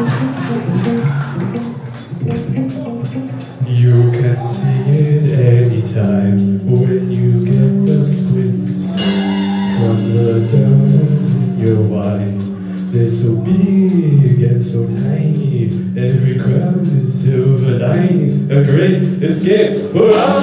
You can see it anytime when you get the squint from the diamonds in your eye. They're so big and so tiny, every crown is silver lining. A great escape for all